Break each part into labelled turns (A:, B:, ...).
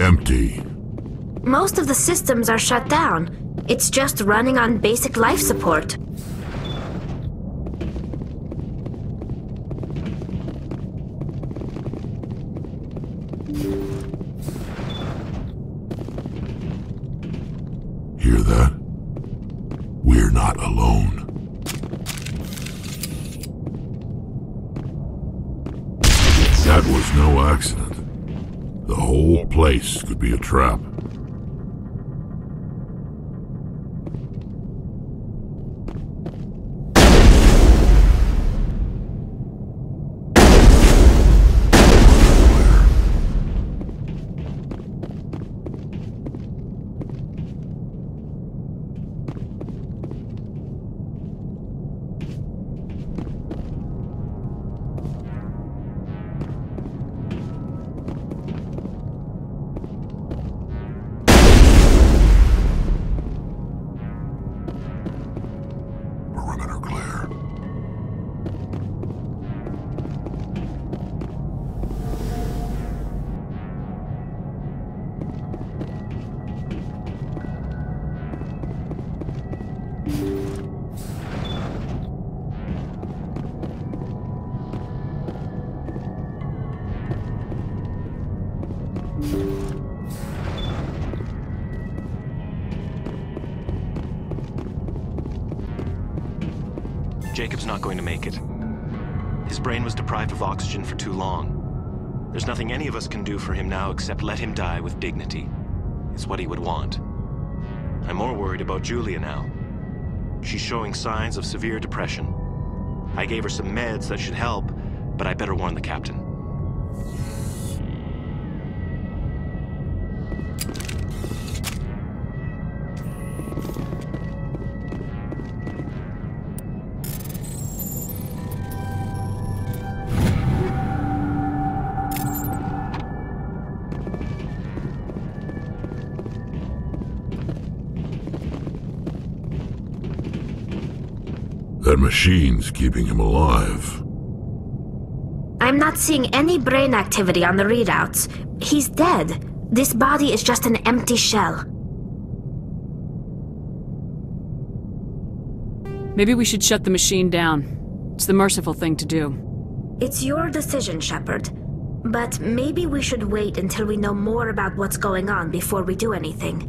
A: Empty.
B: Most of the systems are shut down. It's just running on basic life support.
A: Hear that? We're not alone. Was no accident. The whole place could be a trap.
C: Not going to make it. His brain was deprived of oxygen for too long. There's nothing any of us can do for him now except let him die with dignity. It's what he would want. I'm more worried about Julia now. She's showing signs of severe depression. I gave her some meds that should help, but I better warn the captain.
A: That machine's keeping him alive.
B: I'm not seeing any brain activity on the readouts. He's dead. This body is just an empty shell.
D: Maybe we should shut the machine down. It's the merciful thing to do.
B: It's your decision, Shepard. But maybe we should wait until we know more about what's going on before we do anything.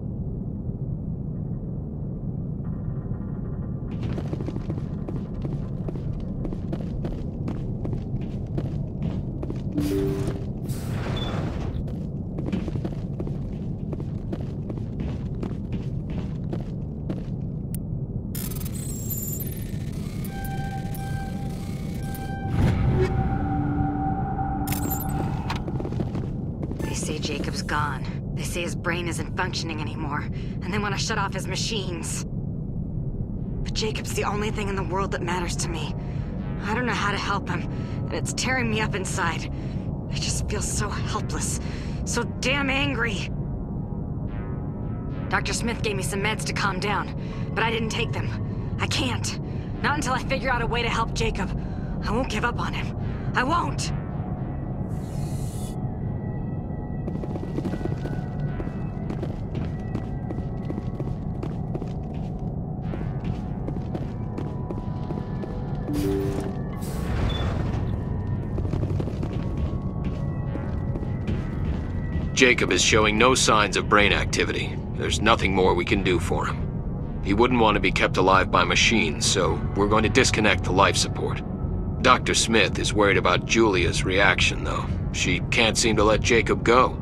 E: Gone. They say his brain isn't functioning anymore, and they want to shut off his machines. But Jacob's the only thing in the world that matters to me. I don't know how to help him, and it's tearing me up inside. I just feel so helpless, so damn angry. Dr. Smith gave me some meds to calm down, but I didn't take them. I can't. Not until I figure out a way to help Jacob. I won't give up on him. I won't!
F: Jacob is showing no signs of brain activity. There's nothing more we can do for him. He wouldn't want to be kept alive by machines, so we're going to disconnect the life support. Dr. Smith is worried about Julia's reaction, though. She can't seem to let Jacob go.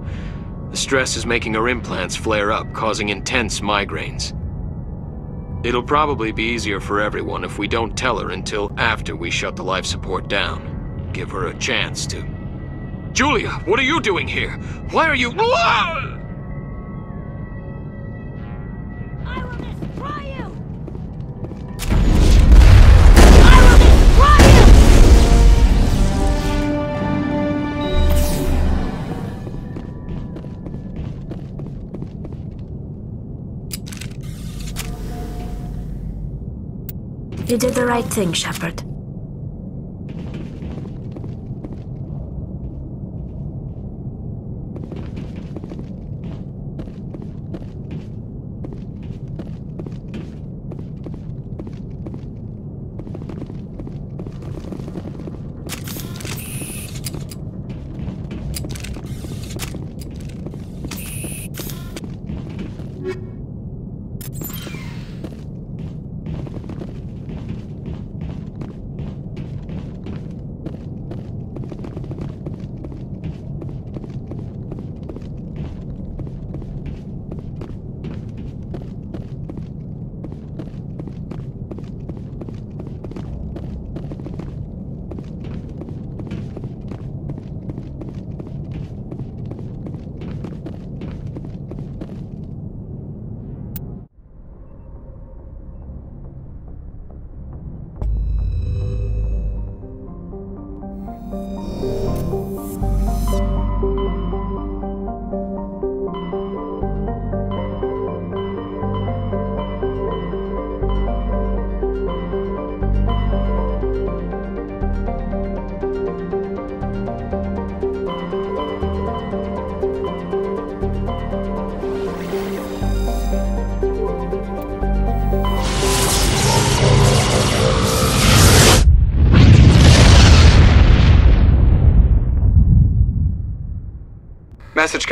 F: The stress is making her implants flare up, causing intense migraines. It'll probably be easier for everyone if we don't tell her until after we shut the life support down. Give her a chance to Julia, what are you doing here? Why are you...
E: I will destroy you! I will destroy you!
B: You did the right thing, Shepard.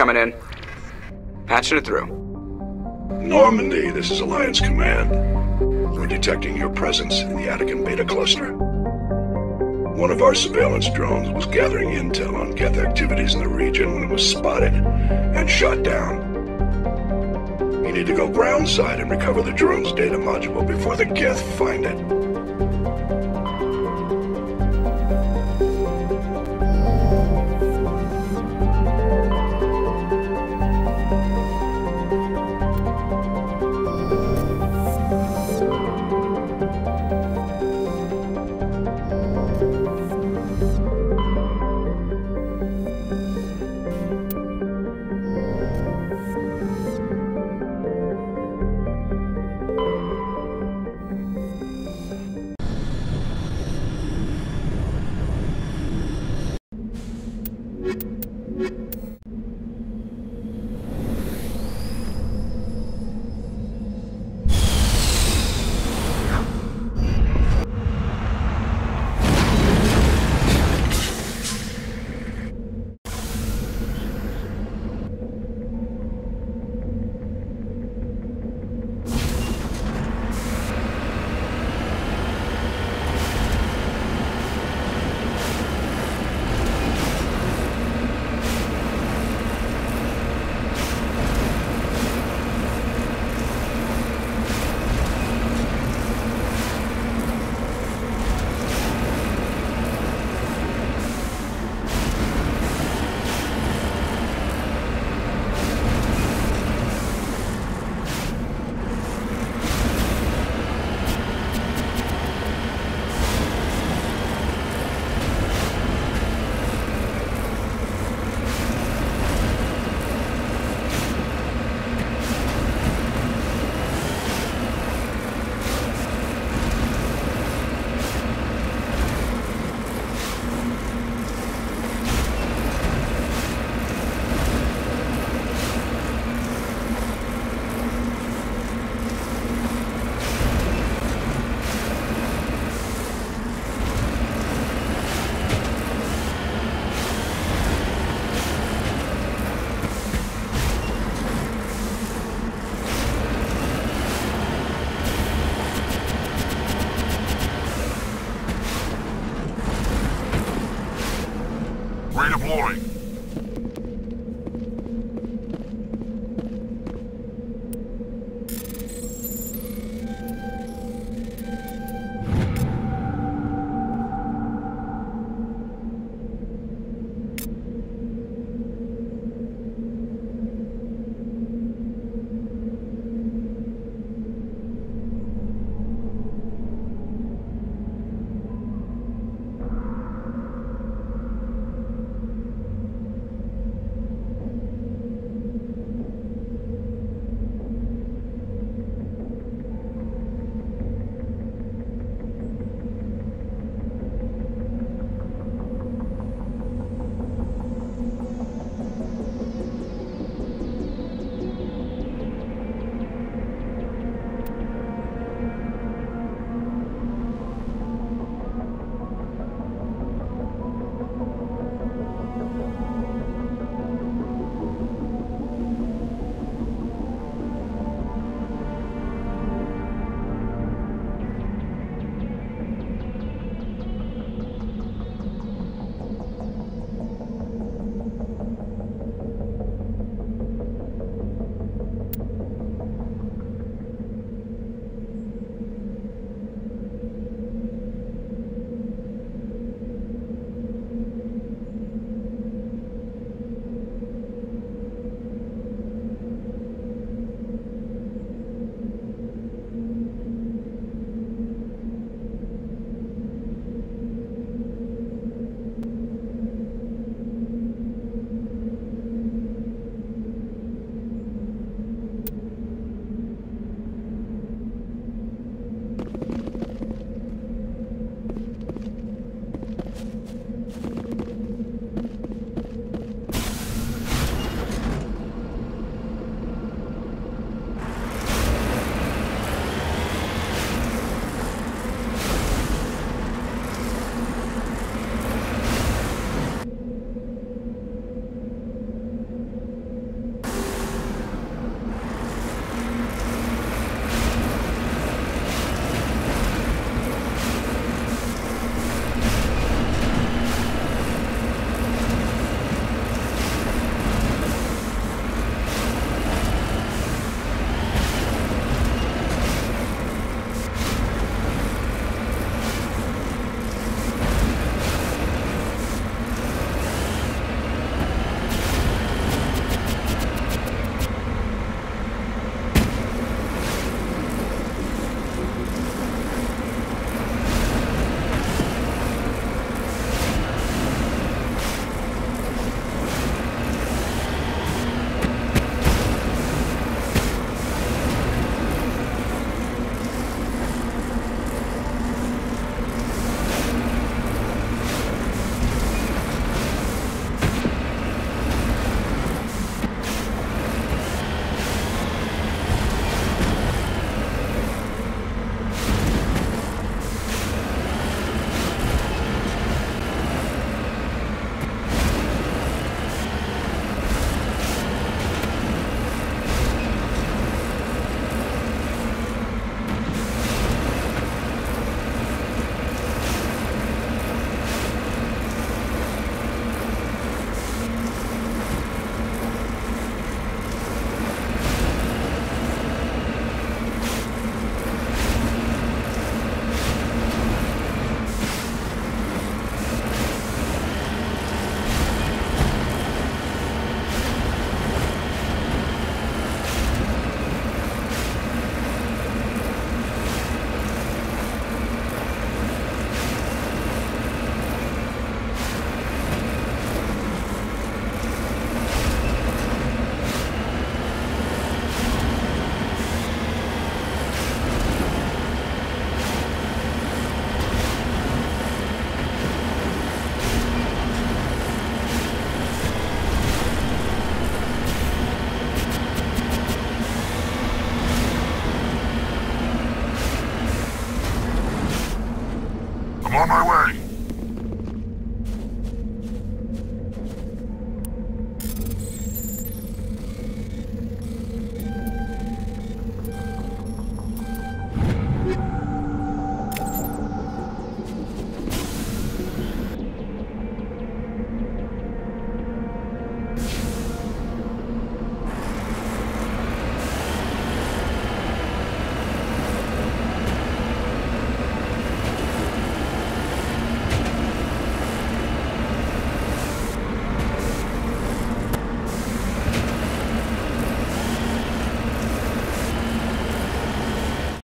G: Coming in. Patching it through.
H: Normandy, this is Alliance Command. We're detecting your presence in the Attican Beta Cluster. One of our surveillance drones was gathering intel on Geth activities in the region when it was spotted and shot down. You need to go groundside and recover the drone's data module before the Geth find it.
A: Redeploying.